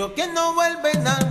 juro que no vuelve a